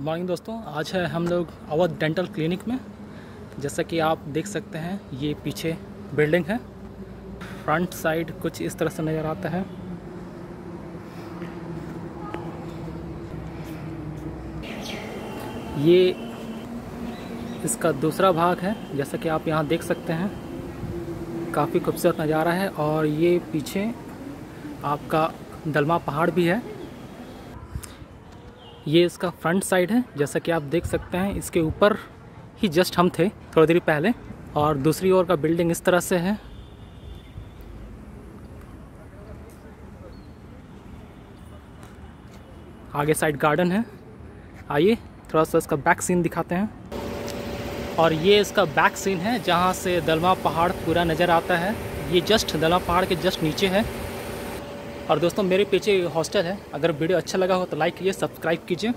Good morning दोस्तों। आज है हम लोग अवध डेंटल क्लिनिक में। जैसा कि आप देख सकते हैं, ये पीछे बिल्डिंग है। फ्रंट साइड कुछ इस तरह से नज़र आता है। ये इसका दूसरा भाग है। जैसा कि आप यहाँ देख सकते हैं, काफ़ी खूबसूरत नज़ारा है। और ये पीछे आपका दलमा पहाड़ भी है। ये इसका फ्रंट साइड है, जैसा कि आप देख सकते हैं, इसके ऊपर ही जस्ट हम थे थोड़ी देर पहले। और दूसरी ओर का बिल्डिंग इस तरह से है। आगे साइड गार्डन है। आइए थोड़ा सा इसका बैक सीन दिखाते हैं। और ये इसका बैक सीन है, जहाँ से दलमा पहाड़ पूरा नज़र आता है। ये जस्ट दलमा पहाड़ के जस्ट नीचे है। और दोस्तों मेरे पीछे हॉस्टल है। अगर वीडियो अच्छा लगा हो तो लाइक कीजिए, सब्सक्राइब कीजिए।